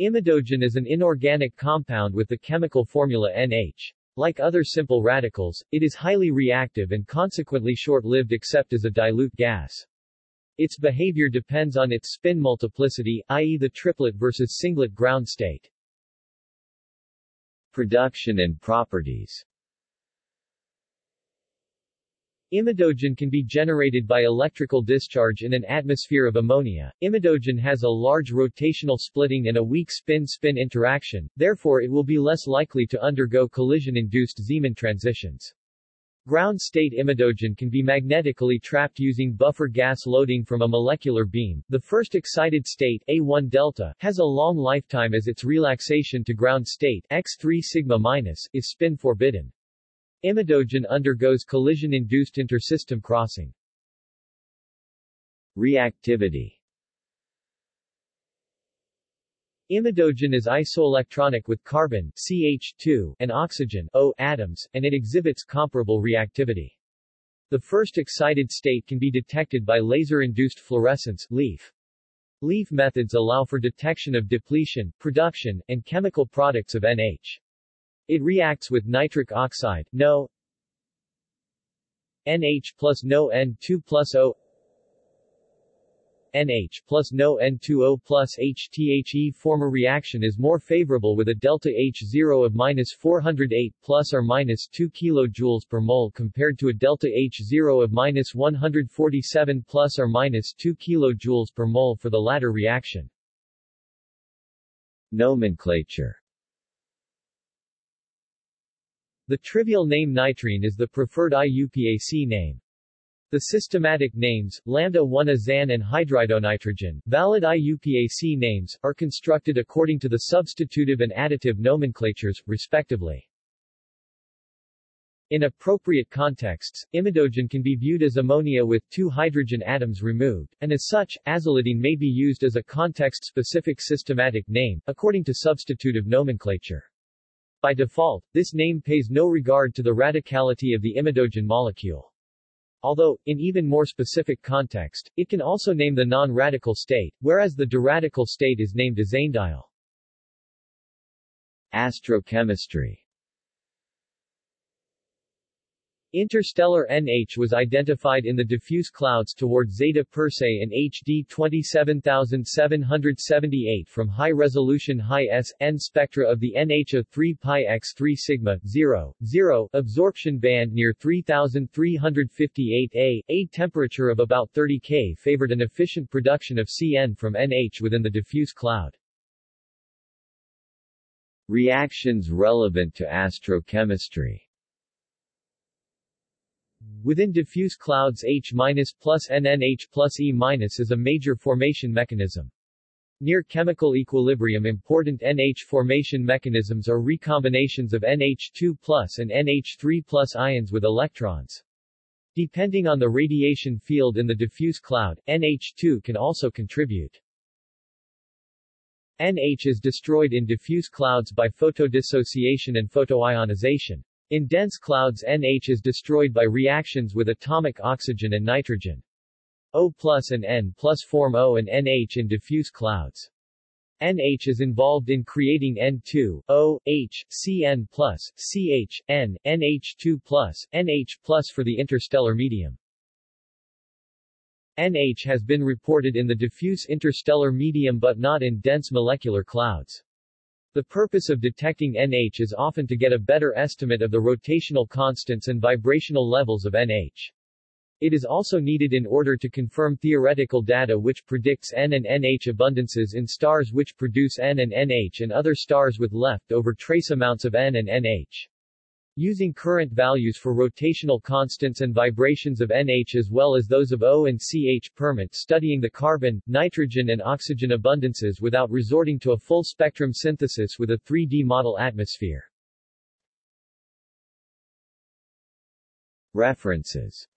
Imidogen is an inorganic compound with the chemical formula NH. Like other simple radicals, it is highly reactive and consequently short-lived except as a dilute gas. Its behavior depends on its spin multiplicity, i.e. the triplet versus singlet ground state. Production and properties Imidogen can be generated by electrical discharge in an atmosphere of ammonia. Imidogen has a large rotational splitting and a weak spin-spin interaction, therefore it will be less likely to undergo collision-induced Zeeman transitions. Ground-state imidogen can be magnetically trapped using buffer gas loading from a molecular beam. The first excited state, A1 delta, has a long lifetime as its relaxation to ground state, X3 sigma minus, is spin forbidden. Imidogen undergoes collision-induced intersystem crossing. Reactivity Imidogen is isoelectronic with carbene CH2 and oxygen O atoms, and it exhibits comparable reactivity. The first excited state can be detected by laser-induced fluorescence LIF. LIF methods allow for detection of depletion, production, and chemical products of NH. It reacts with nitric oxide, NO, NH plus NO N2 plus O NH plus NO N2O plus HTHE former reaction is more favorable with a delta H0 of minus 408 plus or minus 2 kJ per mole compared to a delta H0 of minus 147 plus or minus 2 kJ per mole for the latter reaction. Nomenclature the trivial name nitrene is the preferred IUPAC name. The systematic names, lambda-1-azane and hydridonitrogen, valid IUPAC names, are constructed according to the substitutive and additive nomenclatures, respectively. In appropriate contexts, imidogen can be viewed as ammonia with two hydrogen atoms removed, and as such, azanylidene may be used as a context-specific systematic name, according to substitutive nomenclature. By default, this name pays no regard to the radicality of the imidogen molecule. Although, in even more specific context, it can also name the non-radical state, whereas the diradical state is named azanediyl. Astrochemistry Interstellar NH was identified in the diffuse clouds toward Zeta Persei in HD 27778 from high-resolution high-S-N spectra of the NH of 3 pi x 3 sigma 0, 0 absorption band near 3358 A. A temperature of about 30 K favored an efficient production of CN from NH within the diffuse cloud. Reactions relevant to astrochemistry Within diffuse clouds H- plus NNH plus E- is a major formation mechanism. Near chemical equilibrium important NH formation mechanisms are recombinations of NH2 and NH3 plus ions with electrons. Depending on the radiation field in the diffuse cloud, NH2 can also contribute. NH is destroyed in diffuse clouds by photodissociation and photoionization. In dense clouds NH is destroyed by reactions with atomic oxygen and nitrogen. O plus and N plus form O and NH in diffuse clouds. NH is involved in creating N2, O, H, Cn plus, CH, N, NH2 plus, NH plus for the interstellar medium. NH has been reported in the diffuse interstellar medium but not in dense molecular clouds. The purpose of detecting NH is often to get a better estimate of the rotational constants and vibrational levels of NH. It is also needed in order to confirm theoretical data which predicts N and NH abundances in stars which produce N and NH and other stars with left-over trace amounts of N and NH. Using current values for rotational constants and vibrations of NH as well as those of O and CH permit studying the carbon, nitrogen and oxygen abundances without resorting to a full spectrum synthesis with a 3D model atmosphere. References